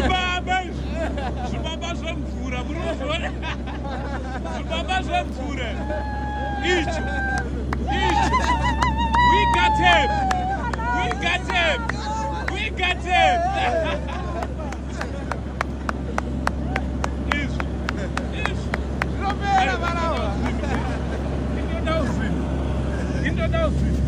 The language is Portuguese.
Zubabas! Zubabas vam fura, por favor! Zubabas vam fura! Each! Each! We got him! We got him! We got him! Isso! Isso! não vai lá! Ainda dá o frio! Ainda dá o